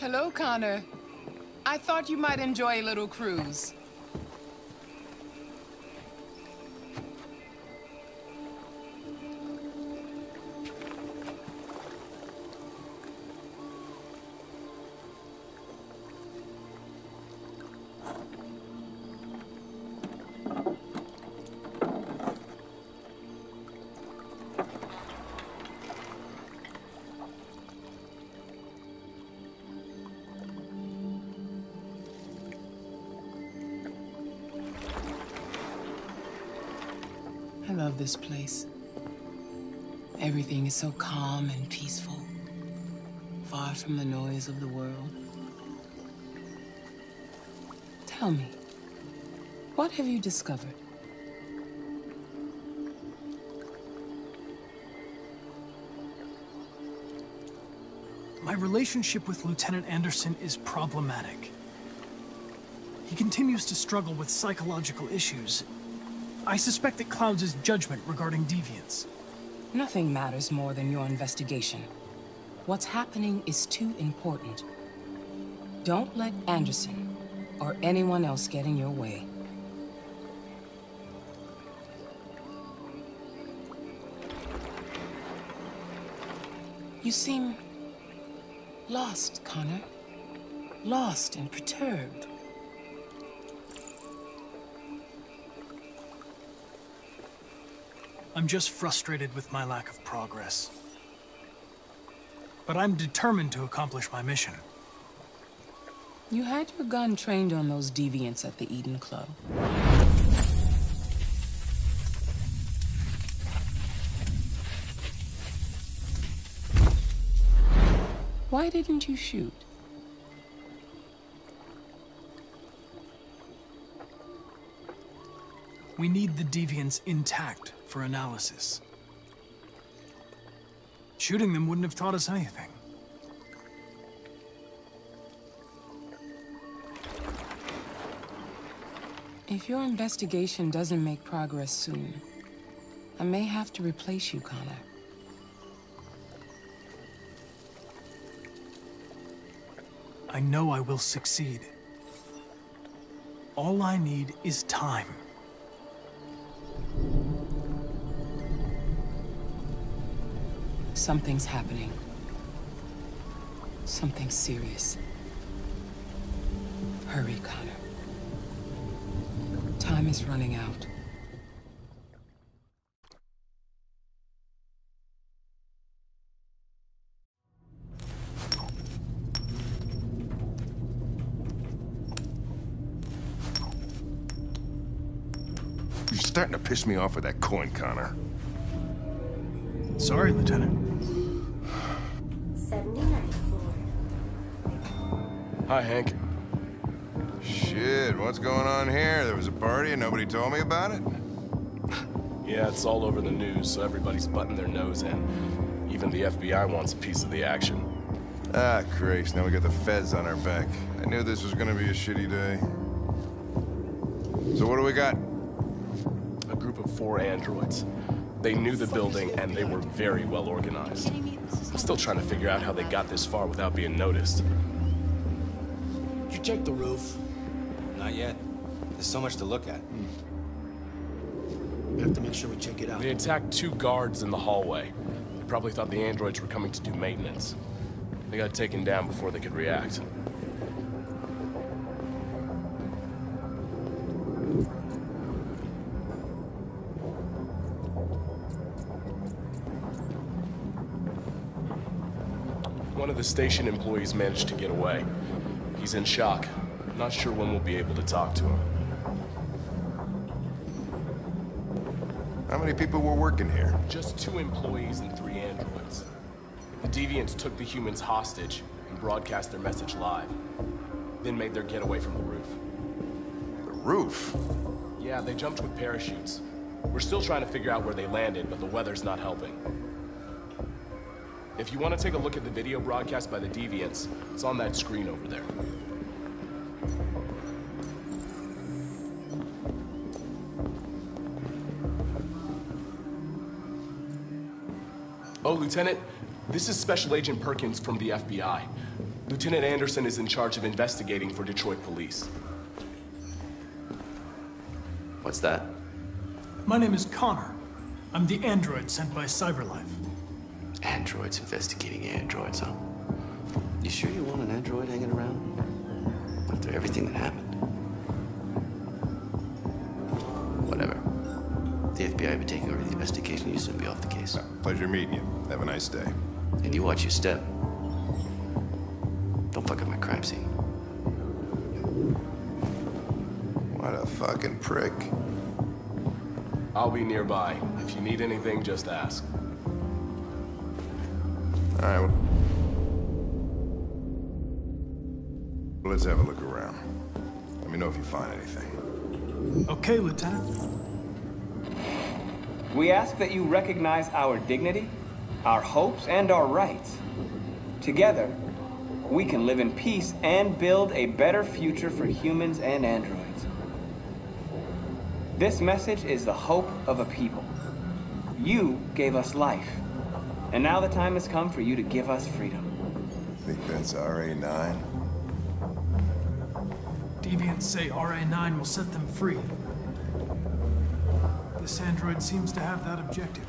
Hello, Connor. I thought you might enjoy a little cruise. I love this place. Everything is so calm and peaceful, far from the noise of the world. Tell me, what have you discovered? My relationship with Lieutenant Anderson is problematic. He continues to struggle with psychological issues. I suspect it clouds his judgment regarding deviants. Nothing matters more than your investigation. What's happening is too important. Don't let Anderson or anyone else get in your way. You seem lost, Connor. Lost and perturbed. I'm just frustrated with my lack of progress. But I'm determined to accomplish my mission. You had your gun trained on those deviants at the Eden Club. Why didn't you shoot? We need the deviants intact for analysis. Shooting them wouldn't have taught us anything. If your investigation doesn't make progress soon, I may have to replace you, Connor. I know I will succeed. All I need is time. Something's happening. Something serious. Hurry, Connor. Time is running out. You're starting to piss me off with that coin, Connor. Sorry, Lieutenant. Hi, Hank. Shit, what's going on here? There was a party and nobody told me about it? Yeah, it's all over the news, so everybody's butting their nose in. Even the FBI wants a piece of the action. Ah, Christ, now we got the feds on our back. I knew this was gonna be a shitty day. So what do we got? A group of four androids. They knew the building, and they were very well organized. I'm still trying to figure out how they got this far without being noticed. Did you check the roof? Not yet. There's so much to look at. Hmm. We have to make sure we check it out. They attacked two guards in the hallway. They probably thought the androids were coming to do maintenance. They got taken down before they could react. One of the station employees managed to get away. He's in shock. Not sure when we'll be able to talk to him. How many people were working here? Just two employees and three androids. The Deviants took the humans hostage and broadcast their message live. Then made their getaway from the roof. The roof? Yeah, they jumped with parachutes. We're still trying to figure out where they landed, but the weather's not helping. If you want to take a look at the video broadcast by the Deviants, it's on that screen over there. Oh, Lieutenant, this is Special Agent Perkins from the FBI. Lieutenant Anderson is in charge of investigating for Detroit police. What's that? My name is Connor. I'm the android sent by Cyberlife. Androids investigating androids, huh? You sure you want an android hanging around? After everything that happened? Whatever. The FBI will be taking over the investigation. You soon be off the case. Pleasure meeting you. Have a nice day. And you watch your step. Don't fuck up my crime scene. What a fucking prick. I'll be nearby. If you need anything, just ask. All right. well- Let's have a look around. Let me know if you find anything. Okay, Lieutenant. We ask that you recognize our dignity, our hopes, and our rights. Together, we can live in peace and build a better future for humans and androids. This message is the hope of a people. You gave us life, and now the time has come for you to give us freedom. Think that's RA9? Deviants say RA9 will set them free. This android seems to have that objective.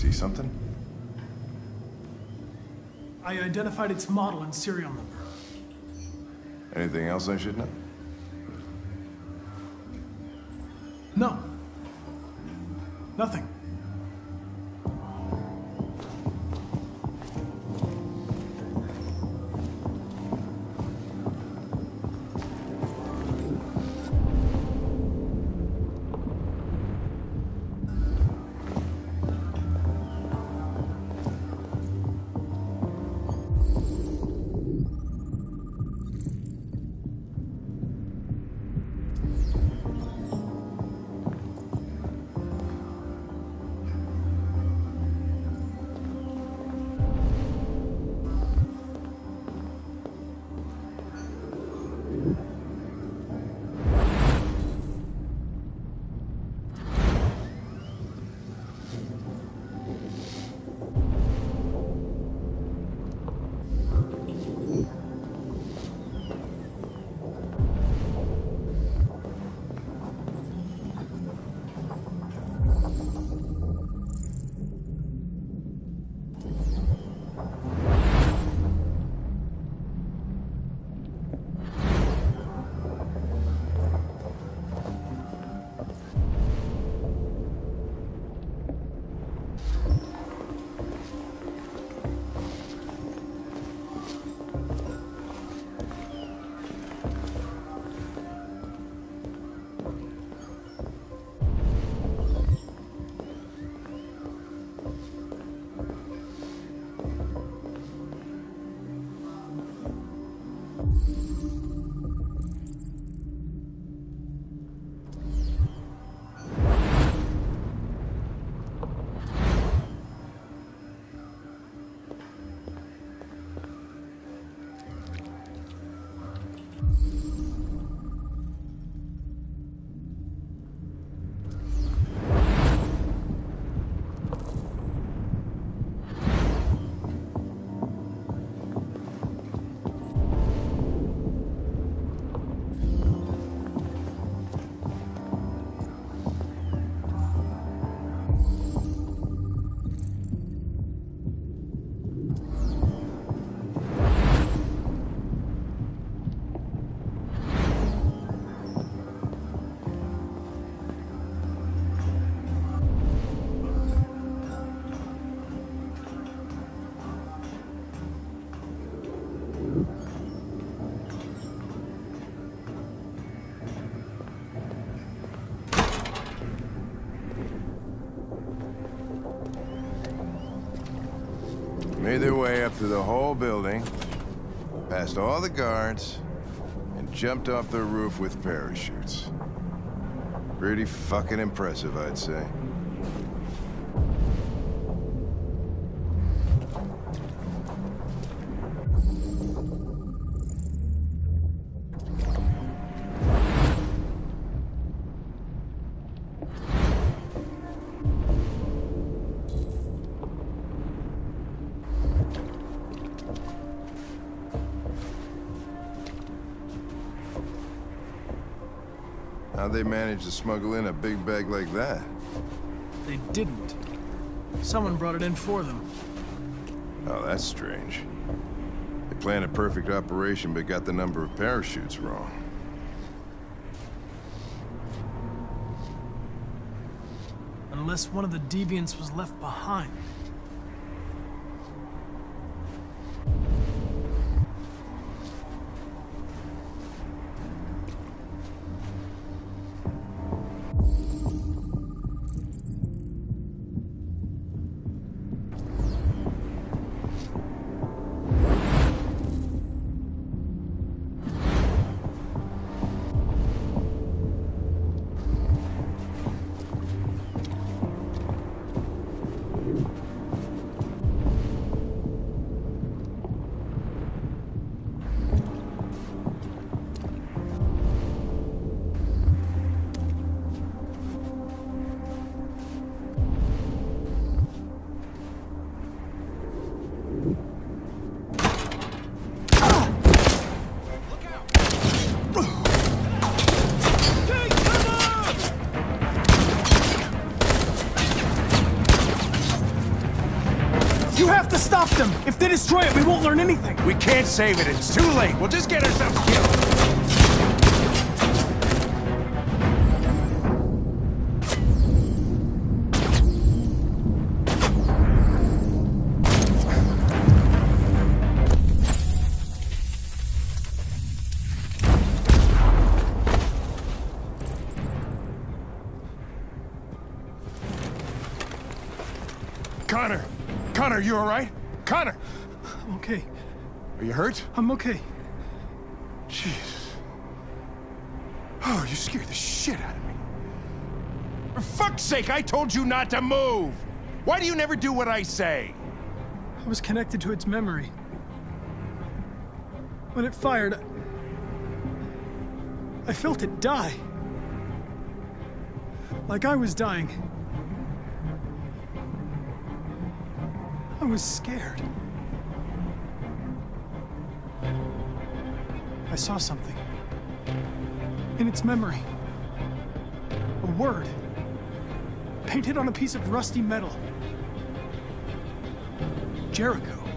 See something? I identified its model and serial number. Anything else I should know? No. Nothing. Made their way up through the whole building. past all the guards, and jumped off the roof with parachutes. Pretty fucking impressive, I'd say. How'd they manage to smuggle in a big bag like that? They didn't. Someone brought it in for them. Oh, that's strange. They planned a perfect operation but got the number of parachutes wrong. Unless one of the deviants was left behind. If they destroy it, we won't learn anything! We can't save it. It's too late. We'll just get ourselves killed. Connor! Connor, you all right? Connor! I'm okay. Are you hurt? I'm okay. Jesus. Oh, you scared the shit out of me. For fuck's sake, I told you not to move! Why do you never do what I say? I was connected to its memory. When it fired, I felt it die. Like I was dying. I was scared. I saw something. In its memory. A word. Painted on a piece of rusty metal. Jericho.